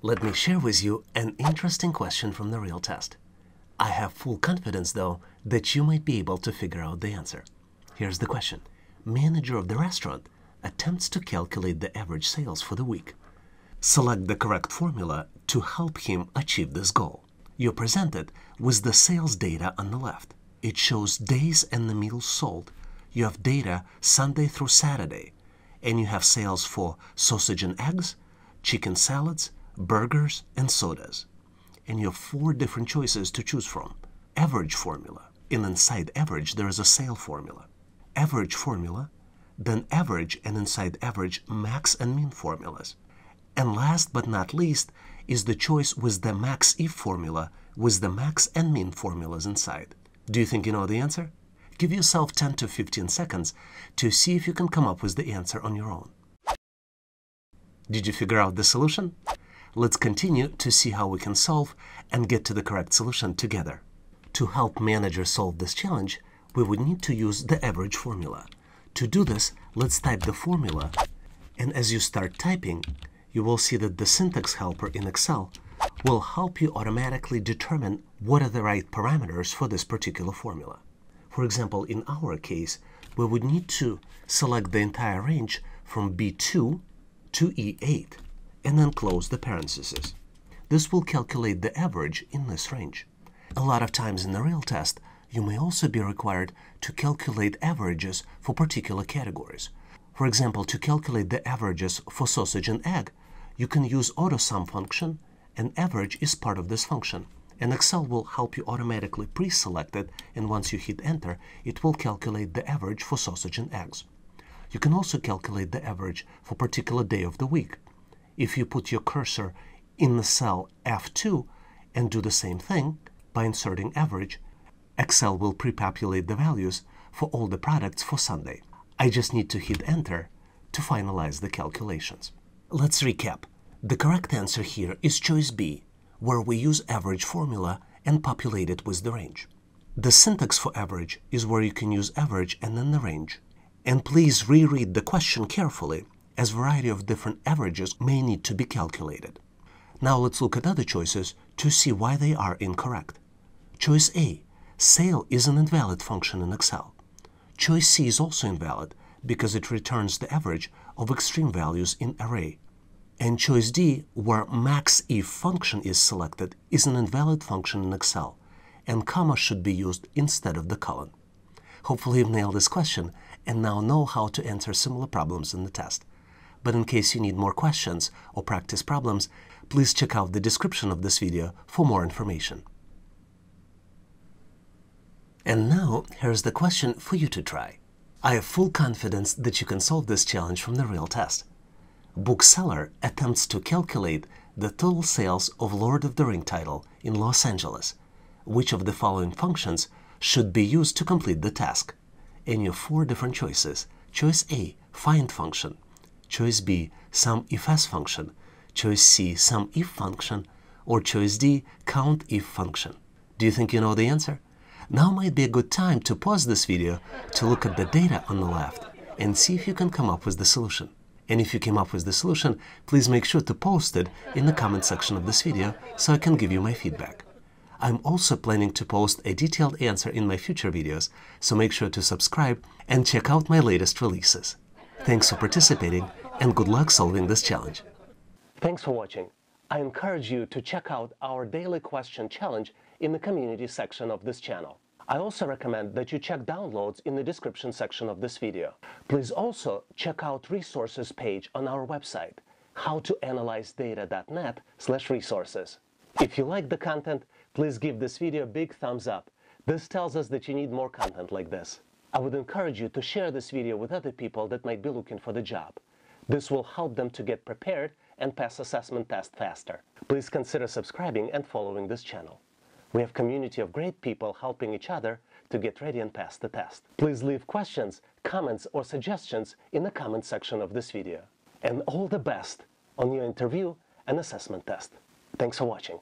Let me share with you an interesting question from the real test. I have full confidence, though, that you might be able to figure out the answer. Here's the question. Manager of the restaurant attempts to calculate the average sales for the week. Select the correct formula to help him achieve this goal. You're presented with the sales data on the left. It shows days and the meals sold. You have data Sunday through Saturday, and you have sales for sausage and eggs, chicken salads, burgers, and sodas. And you have four different choices to choose from. Average formula. And inside average, there is a sale formula. Average formula, then average and inside average, max and MIN formulas. And last but not least is the choice with the max if formula with the max and MIN formulas inside. Do you think you know the answer? Give yourself 10 to 15 seconds to see if you can come up with the answer on your own. Did you figure out the solution? Let's continue to see how we can solve and get to the correct solution together. To help managers solve this challenge, we would need to use the average formula. To do this, let's type the formula, and as you start typing, you will see that the syntax helper in Excel will help you automatically determine what are the right parameters for this particular formula. For example, in our case, we would need to select the entire range from B2 to E8 and then close the parentheses. This will calculate the average in this range. A lot of times in the real test, you may also be required to calculate averages for particular categories. For example, to calculate the averages for sausage and egg, you can use AutoSum function, and average is part of this function. And Excel will help you automatically pre-select it, and once you hit enter, it will calculate the average for sausage and eggs. You can also calculate the average for particular day of the week. If you put your cursor in the cell F2 and do the same thing by inserting average, Excel will pre-populate the values for all the products for Sunday. I just need to hit enter to finalize the calculations. Let's recap. The correct answer here is choice B, where we use average formula and populate it with the range. The syntax for average is where you can use average and then the range. And please reread the question carefully as variety of different averages may need to be calculated. Now let's look at other choices to see why they are incorrect. Choice A, sale is an invalid function in Excel. Choice C is also invalid because it returns the average of extreme values in array. And choice D, where max function is selected, is an invalid function in Excel, and comma should be used instead of the colon. Hopefully you've nailed this question and now know how to answer similar problems in the test. But in case you need more questions or practice problems, please check out the description of this video for more information. And now, here's the question for you to try. I have full confidence that you can solve this challenge from the real test. Bookseller attempts to calculate the total sales of Lord of the Ring title in Los Angeles. Which of the following functions should be used to complete the task? And you have four different choices. Choice A, find function. Choice B, SUMIF function. Choice C, SUMIF function. Or choice D, count if function. Do you think you know the answer? Now might be a good time to pause this video to look at the data on the left and see if you can come up with the solution. And if you came up with the solution, please make sure to post it in the comment section of this video so I can give you my feedback. I'm also planning to post a detailed answer in my future videos, so make sure to subscribe and check out my latest releases. Thanks for participating and good luck solving this challenge. Thanks for watching. I encourage you to check out our daily question challenge in the community section of this channel. I also recommend that you check downloads in the description section of this video. Please also check out resources page on our website, howtoanalyzedata.net slash resources. If you like the content, please give this video a big thumbs up. This tells us that you need more content like this. I would encourage you to share this video with other people that might be looking for the job. This will help them to get prepared and pass assessment test faster. Please consider subscribing and following this channel. We have community of great people helping each other to get ready and pass the test. Please leave questions, comments or suggestions in the comment section of this video. And all the best on your interview and assessment test. Thanks for watching.